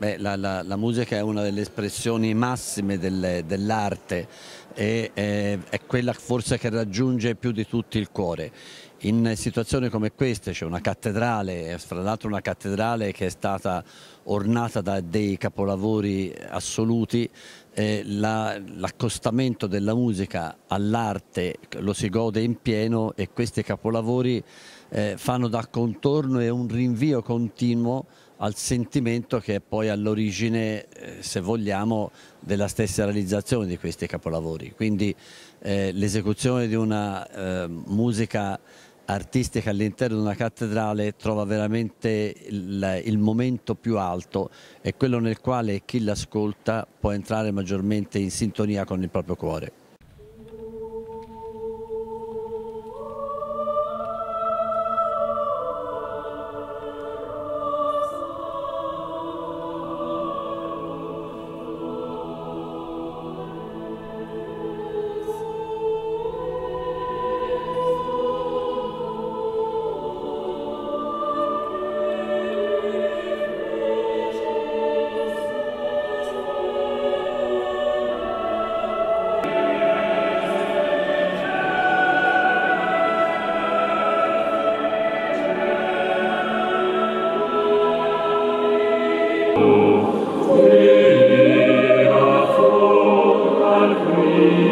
Beh, la, la, la, musica è una delle espressioni massime del, dell'arte e è, è quella forse che raggiunge più di tutti il cuore. In situazioni come queste c'è una cattedrale, fra l'altro una cattedrale che è stata ornata da dei capolavori assoluti, eh, la, l'accostamento della musica all'arte lo si gode in pieno e questi capolavori eh, fanno da contorno e un rinvio continuo al sentimento che è poi all'origine, eh, se vogliamo, della stessa realizzazione di questi capolavori. Quindi eh, l'esecuzione di una eh, musica artistica all'interno di una cattedrale trova veramente il, il, momento più alto e quello nel quale chi l'ascolta può entrare maggiormente in sintonia con il proprio cuore. Amen.